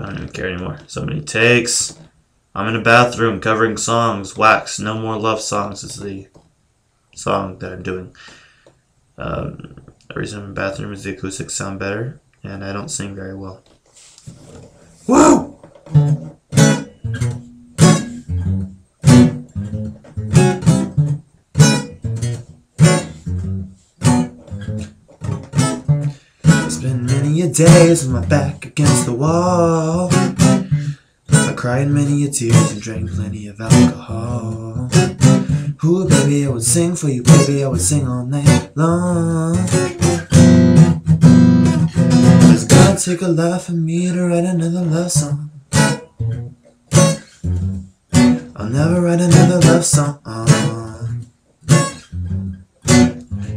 I don't even care anymore. So many takes. I'm in a bathroom covering songs. Wax. No more love songs is the song that I'm doing. Um, the reason I'm in the bathroom is the acoustics sound better, and I don't sing very well. Woo! A days with my back against the wall. I cried many a tears and drank plenty of alcohol. Ooh, baby, I would sing for you, baby, I would sing all night long. It's gonna take a lot for me to write another love song. I'll never write another love song.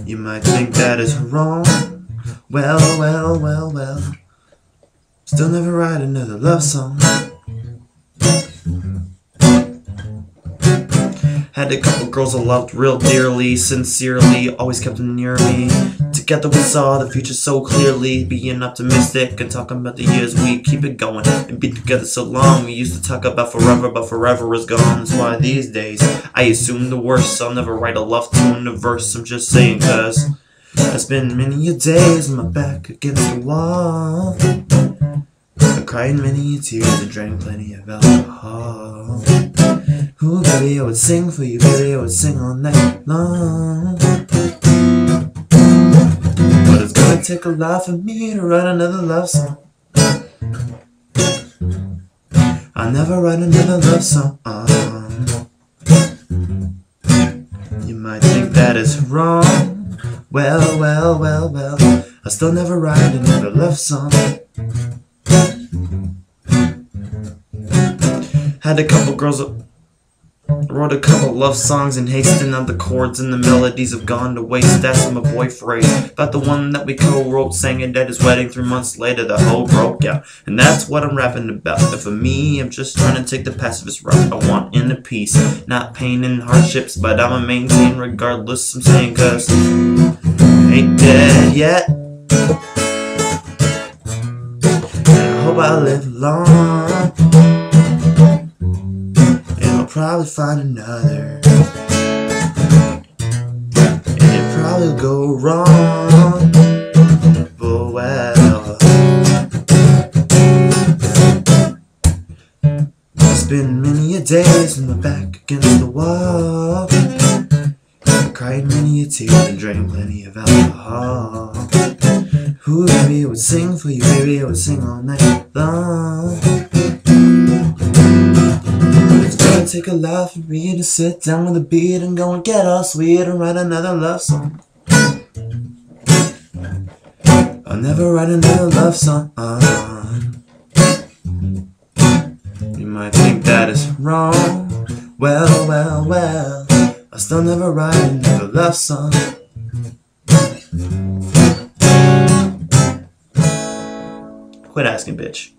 You might think that is wrong. Well, well, well, well. Still never write another love song. Had a couple girls I loved real dearly, sincerely, always kept them near me. Together we saw the future so clearly, being optimistic and talking about the years we keep it going and been together so long. We used to talk about forever, but forever is gone. That's why these days I assume the worst. I'll never write a love tune, a verse. I'm just saying, cause it's been many a days with my back against the wall. I cried many tears and drank plenty of alcohol. Ooh, baby, I would sing for you, baby, I would sing all night long. But it's gonna take a lot for me to write another love song. I'll never write another love song. You might think that is wrong. Well, well, well, well. I'll still never write another love song. Had a couple girls. Wrote a couple love songs and now the chords and the melodies have gone to waste. That's my boyfriend. About the one that we co-wrote, sang it at his wedding. Three months later, the hoe broke out. And that's what I'm rapping about. And for me, I'm just trying to take the pacifist route. I want inner peace, not pain and hardships, but I'ma maintain regardless. I'm saying cause ain't dead yet. And I hope I live long probably find another. And it probably go wrong. But well. It's been many a days with my back against the wall. I cried many a tear and drank plenty of alcohol. Ooh, baby, I would sing for you, baby, I would sing all night long take a lot for me to sit down with a beat and go and get all sweet and write another love song. I'll never write another love song. You might think that is wrong. Well, well, well. I'll still never write another love song. Quit asking, bitch.